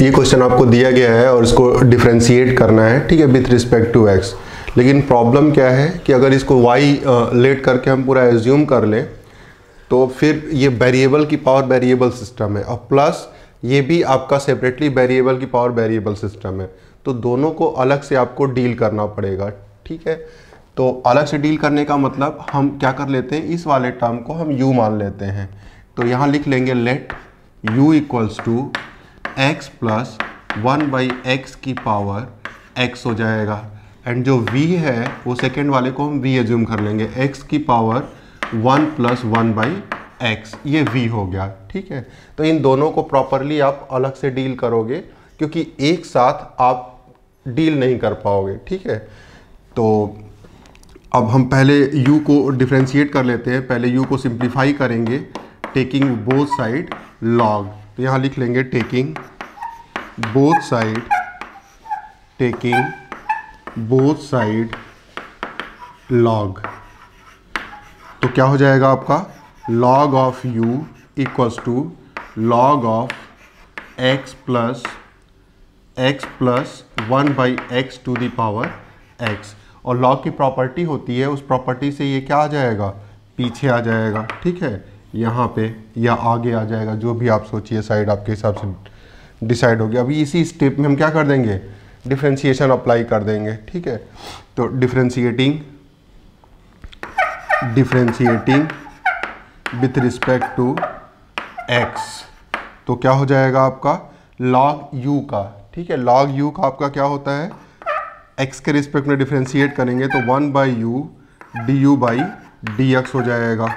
ये क्वेश्चन आपको दिया गया है और इसको डिफ्रेंशिएट करना है, ठीक है विथ रिस्पेक्ट टू एक्स लेकिन प्रॉब्लम क्या है कि अगर इसको वाई लेट करके हम पूरा एज्यूम कर लें तो फिर ये वेरिएबल की पावर वेरिएबल सिस्टम है और प्लस ये भी आपका सेपरेटली वेरिएबल की पावर वेरिएबल सिस्टम है। तो दोनों को अलग से आपको डील करना पड़ेगा, ठीक है? तो अलग से डील करने का मतलब हम क्या कर लेते हैं? इस वाले टर्म को हम u मान लेते हैं। तो यहाँ लिख लेंगे let u equals to X plus one by X की पावर x हो जाएगा। एंड जो v है, वो सेकेंड वाले को हम v एज्यूम कर लेंगे। x की power one plus one by X ये v हो गया, ठीक है? तो इन दोनों को प्रॉपरली आप अलग से डील करोगे, क्योंकि एक साथ आप डील नहीं कर पाओगे, ठीक है? तो अब हम पहले u को डिफ्रेंशिएट कर लेते हैं। पहले u को सिंप्लीफाई करेंगे टेकिंग बोथ साइड लॉग तो यहाँ लिख लेंगे taking both side taking both side log तो क्या हो जाएगा आपका? Log of u equals to log of x plus X plus one by X to the power x. और log की प्रॉपर्टी होती है, उस प्रॉपर्टी से ये क्या आ जाएगा? पीछे आ जाएगा, ठीक है? यहाँ पे या आगे आ जाएगा, जो भी आप सोचिए साइड आपके हिसाब से डिसाइड हो गया अभी इसी स्टेप में हम क्या कर देंगे? डिफ्रेंशिएशन अप्लाई कर देंगे, ठीक है? तो differentiating differentiating with respect to X तो क्या हो जाएगा आपका? लॉग यू का, ठीक है? लॉग यू का आपका क्या होता है? एक्स के रिस्पेक्ट में डिफ्रेंशिएट करेंगे तो one by U D U by D X हो जाएगा।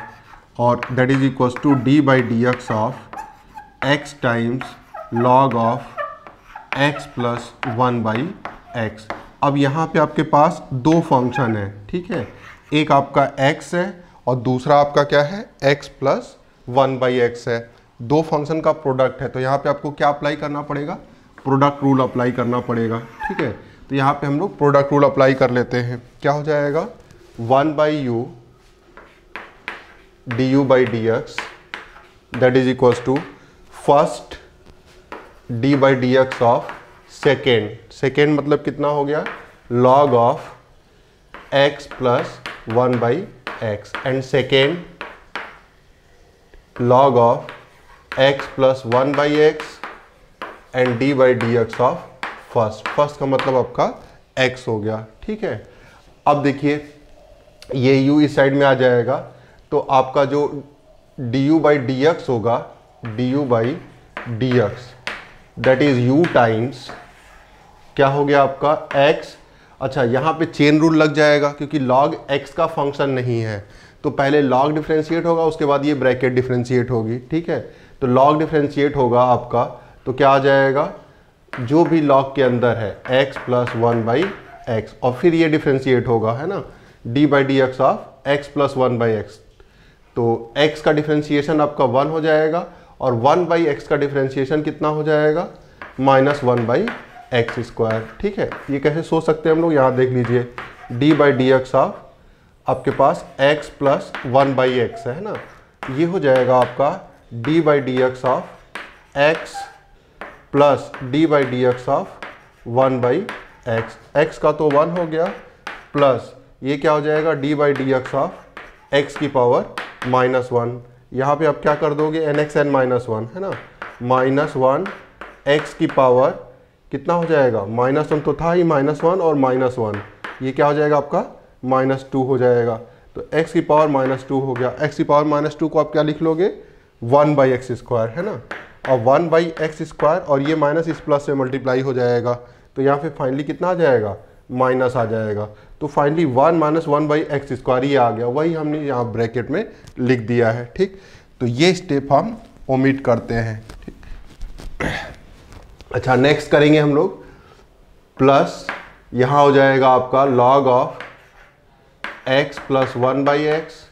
और that is equals to D by D X of X times log of X plus one by X अब यहाँ पे आपके पास दो फ़ंक्शन है, ठीक है? एक आपका x है और दूसरा आपका क्या है? x plus one by x है। दो फ़ंक्शन का प्रोडक्ट है तो यहाँ पे आपको क्या अप्लाई करना पड़ेगा? प्रोडक्ट रूल अप्लाई करना पड़ेगा, ठीक है? तो यहाँ पे हम लोग प्रोडक्ट रूल अप्लाई कर लेते हैं। क्या हो जाएगा? One by u d u by d x that is equals to first d by d x of second second मतलब कितना हो गया? Log of x plus one by x and second log of x plus one by x and d by d x of first first का मतलब आपका x हो गया। ठीक है? अब देखिए, ये u इस साइड में आ जाएगा। तो आपका जो यू बाई डी एक्स होगा u by d x that is u times क्या हो गया आपका? X अच्छा यहाँ पे चेन रूल लग जाएगा, क्योंकि log x का फ़ंक्शन नहीं है। तो पहले लॉग डिफ्रेंशिएट होगा, उसके बाद ये ब्रैकेट डिफ्रेंशिएट होगी, ठीक है? तो लॉग डिफ्रेंशिएट होगा आपका तो क्या आ जाएगा? जो भी लॉग के अंदर है, x plus one by x और फिर ये डिफ्रेंशिएट होगा, है ना? D by d x of x plus one by x तो x का डिफ्रेंशिएशन आपका वन हो जाएगा और वन बाई एक्स का डिफ्रेंशिएशन कितना हो जाएगा? Minus one by x square. ठीक है? ये कैसे सोच सकते हैं हम लोग? यहाँ देख लीजिए। d by d x of आपके पास x plus one by x है ना? ये हो जाएगा आपका d by d x of x plus d by d x of one by x. X का तो वन हो गया प्लस ये क्या हो जाएगा? d by d x of x की पावर माइनस वन। यहाँ पे आप क्या कर दोगे? N x n minus one है ना? माइनस वन एक्स की पावर कितना हो जाएगा? माइनस वन तो था ही माइनस वन और माइनस वन ये क्या हो जाएगा आपका? माइनस टू हो जाएगा। तो x की पावर माइनस टू हो गया। x की पावर माइनस टू को आप क्या लिख लोगे? वन बाई एक्स स्क्वायर है ना? और वन बाई एक्स स्क्वायर और ये माइनस इस प्लस से मल्टीप्लाई हो जाएगा। तो यहाँ पे फाइनली कितना आ जाएगा? माइनस आ जाएगा। तो finally one minus one by x square ये आ गया। वही हमने यहाँ ब्रैकेट में लिख दिया है, ठीक? तो ये स्टेप हम ओमिट करते हैं, ठीक? अच्छा नेक्स्ट करेंगे हम लोग। प्लस यहाँ हो जाएगा आपका log of x plus one by x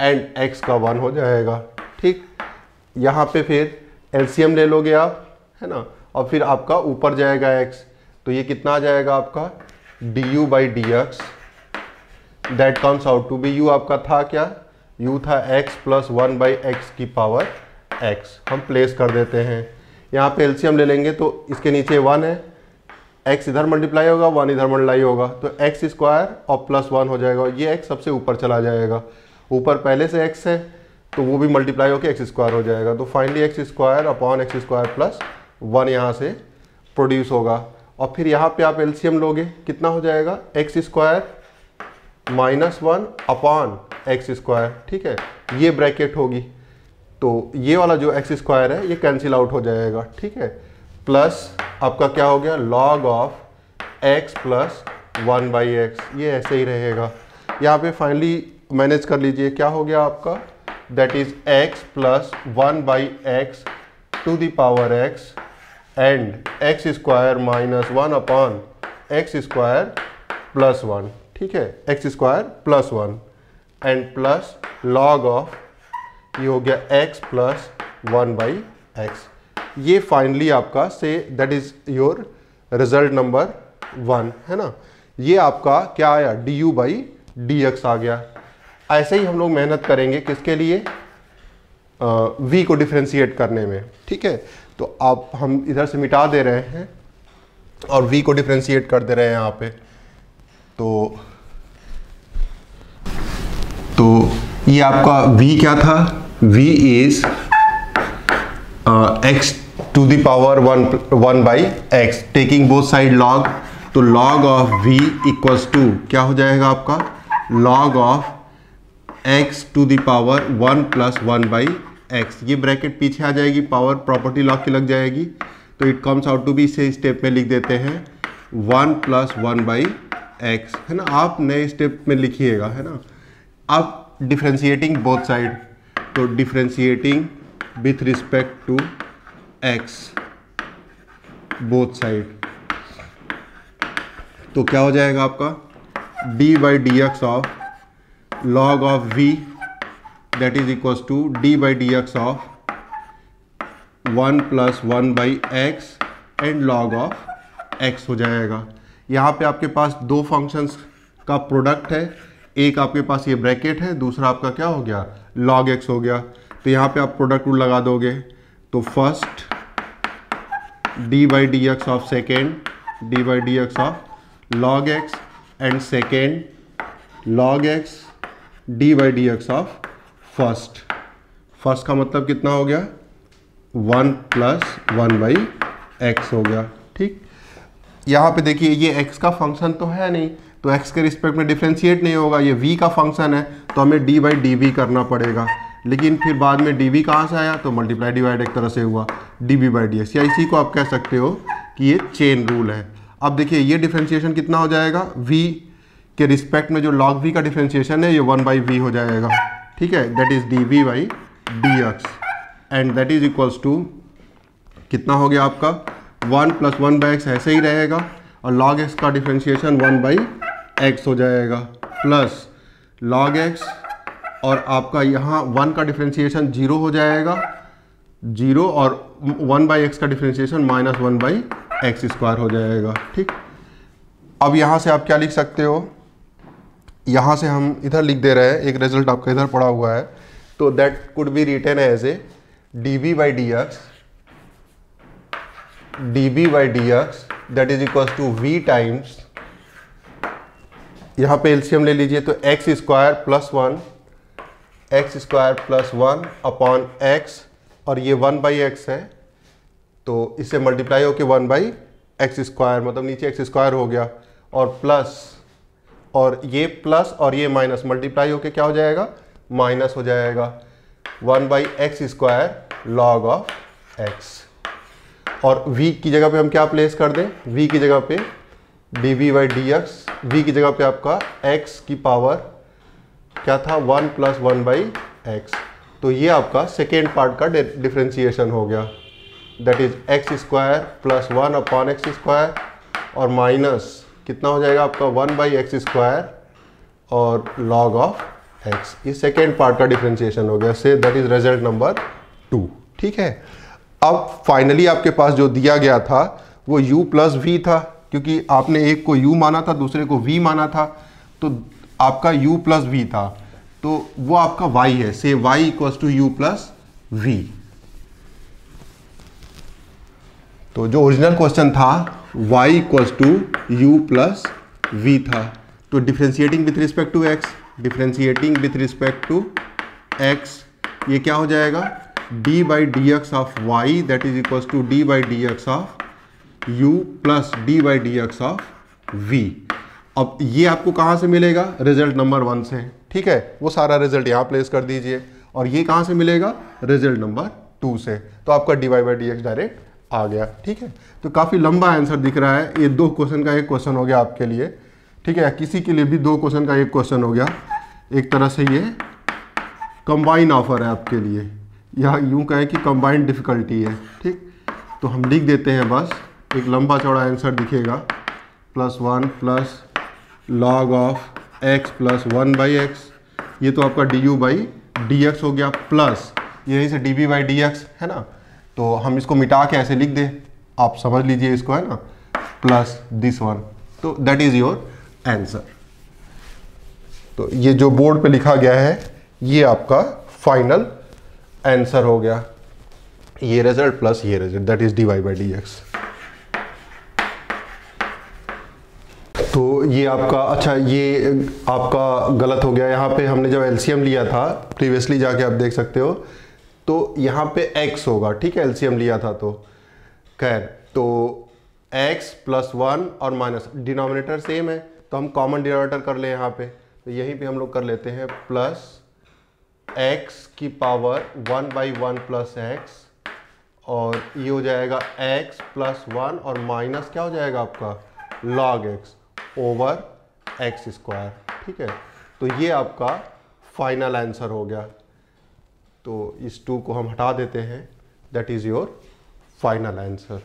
and x का वन हो जाएगा, ठीक? यहाँ पे फिर एलसीएम ले लोगे आप, है ना? और फिर आपका ऊपर जाएगा एक्स तो ये कितना आ जाएगा आपका? D u by d x that comes out to be u आपका था क्या? यू था x plus one by x की पावर एक्स हम प्लेस कर देते हैं। यहाँ पे एलसीएम ले लेंगे तो इसके नीचे वन है। एक्स इधर मल्टीप्लाई होगा वन इधर मल्टीप्लाई होगा। तो एक्स स्क्वायर और प्लस वन हो जाएगा ये एक्स सबसे ऊपर चला जाएगा। ऊपर पहले से एक्स है तो वो भी मल्टीप्लाई होकर एक्स स्क्वायर हो जाएगा। तो finally x square upon x square plus one यहाँ से प्रोड्यूस होगा। और फिर यहाँ पे आप एलसीएम लोगे, कितना हो जाएगा? X square minus one upon x square ठीक है? ये ब्रैकेट होगी। तो ये वाला जो एक्स स्क्वायर है, ये कैंसिल आउट हो जाएगा, ठीक है? प्लस आपका क्या हो गया? Log of x plus one by x ये ऐसे ही रहेगा। यहाँ पे फाइनली मैनेज कर लीजिए, क्या हो गया आपका? That is x plus one by x to the power x and x square minus one upon x square plus one ठीक है? X square plus one and plus log of ये हो गया x plus one by x ये finally आपका so that is your result number one है ना? ये आपका क्या आया? D u by d x आ गया। ऐसे ही हम लोग मेहनत करेंगे किसके लिए? वी को डिफ्रेंशिएट करने में। ठीक है? तो आप, हम इधर से मिटा दे रहे हैं और v को डिफ्रेंशिएट कर दे रहे हैं यहाँ पे। तो तो ये आपका v क्या था? V is x to the power one one by x taking both side log तो log of v equals to क्या हो जाएगा आपका? Log of x to the power one plus one by x ये bracket पीछे आ जाएगी power property log की लग जाएगी। तो it comes out to be से स्टेप में लिख देते हैं। One plus one by x है ना? आप नए स्टेप में लिखिएगा, है ना? आप डिफ्रेंशिएटिंग बोथ साइड तो differentiating with respect to x both side तो क्या हो जाएगा आपका? D by d x of log of v that is equals to d by dx of 1 plus one by x and log of x हो जाएगा। यहाँ पे आपके पास दो फ़ंक्शंस का प्रोडक्ट है। एक आपके पास ये ब्रैकेट है, दूसरा आपका क्या हो गया? लॉग एक्स हो गया। तो यहाँ पे आप प्रोडक्ट रूल लगा दोगे। तो first d by d x of second d by d x of log x and second log x d by d x of first. First का मतलब कितना हो गया? One plus one by x हो गया, ठीक? यहाँ पे देखिए, ये एक्स का फ़ंक्शन तो है नहीं तो एक्स के रिस्पेक्ट में डिफ्रेंशिएट नहीं होगा। ये वी का फ़ंक्शन है तो हमें डी बाई डी वी करना पड़ेगा। लेकिन फिर बाद में डी वी कहाँ से आया? तो मल्टीप्लाई डिवाइड एक तरह से हुआ, d v by d x. या इसी को आप कह सकते हो कि ये चेन रूल है। अब देखिए, ये डिफ्रेंशिएशन कितना हो जाएगा? वी के रिस्पेक्ट में जो लॉग वी का डिफ्रेंशिएशन है, ये वन बाई वी हो जाएगा। ठीक है? That is d v by d x and that is equals to कितना हो गया आपका? One plus one by x ऐसे ही रहेगा और लॉग एक्स का डिफ्रेंशिएशन वन बाई एक्स हो जाएगा। प्लस लॉग एक्स और आपका यहाँ वन का डिफ्रेंशिएशन ज़ीरो हो जाएगा। ज़ीरो और वन बाई एक्स का differentiation minus one by x square हो जाएगा। ठीक? अब यहाँ से आप क्या लिख सकते हो? यहाँ से हम इधर लिख दे रहे हैं, एक रिज़ल्ट आपका इधर पड़ा हुआ है तो that could be written as a d v by d x d b by d x that is equal to v times यहाँ पे एलसीएम ले लीजिए तो x square plus one x square plus one upon x और ये one by x है तो इससे मल्टीप्लाई होके वन बाई एक्स स्क्वायर मतलब नीचे एक्स स्क्वायर हो गया, और प्लस और ये प्लस और ये माइनस मल्टीप्लाई होके क्या हो जाएगा? माइनस हो जाएगा। One by x square log of x और v की जगह पे हम क्या प्लेस कर दें? V की जगह पे d v by d x v की जगह पे आपका x की पावर क्या था? One plus one by x तो ये आपका सेकेंड पार्ट का डिफ्रेंसिएशन हो गया। That is x square plus one upon x square और माइनस कितना हो जाएगा आपका वन बाई एक्स स्क्वायर और लॉग ऑफ़ एक्स ये सेकेंड पार्ट का डिफ्रेंसिएशन हो गया। So that is result number two ठीक है? अब फाइनली आपके पास जो दिया गया था, वो u प्लस वी था, क्योंकि आपने एक को u माना था, दूसरे को v माना था तो आपका u प्लस वी था। तो वो आपका y है। So y equals to u plus v तो जो ओरिजिनल क्वेश्चन था y equals to u plus v था। तो differentiating with respect to x differentiating with respect to x ये क्या हो जाएगा? D by d x of y that is equals to d by d x of u plus d by d x of v अब ये आपको कहाँ से मिलेगा? रिज़ल्ट नंबर वन से। ठीक है? वो सारा रिज़ल्ट यहाँ प्लेस कर दीजिए। और ये कहाँ से मिलेगा? रिज़ल्ट नंबर टू से। तो आपका d y by d x direct आ गया, ठीक है? तो काफ़ी लंबा आंसर दिख रहा है। ये दो क्वेश्चन का एक क्वेश्चन हो गया आपके लिए, ठीक है? किसी के लिए भी दो क्वेश्चन का एक क्वेश्चन हो गया। एक तरह से ये कंबाइन ऑफ़र है आपके लिए। या यूँ कहें कि कंबाइंड डिफ़िकल्टी है, ठीक? तो हम लिख देते हैं बस। एक लंबा चौड़ा आंसर दिखेगा। Plus one plus log of x plus one by x ये तो आपका d u by d x हो गया। प्लस यहीं से d b by d x है ना? तो हम इसको मिटा के ऐसे लिख दें। आप समझ लीजिए इसको, है ना? प्लस दिस वन तो दैट इज़ योर आंसर तो ये जो बोर्ड पे लिखा गया है, ये आपका फाइनल आंसर हो गया। ये रिज़ल्ट प्लस ये result that is d y by d x तो ये आपका अच्छा ये आपका गलत हो गया। यहाँ पे हमने जब एलसीएम लिया था प्रीवियसली जाके आप देख सकते हो तो यहाँ पे x होगा, ठीक है? एलसीएम लिया था तो। खैर तो x प्लस वन और माइनस डिनोमिनेटर सेम है तो हम कॉमन डिनोमिनेटर कर ले यहाँ पे। तो यहीं पे हम लोग कर लेते हैं प्लस x की power one by one plus x और ये हो जाएगा x प्लस वन और माइनस क्या हो जाएगा आपका? Log x over x square ठीक है? तो ये आपका फाइनल आंसर हो गया। तो इस टू को हम हटा देते हैं। That is your final answer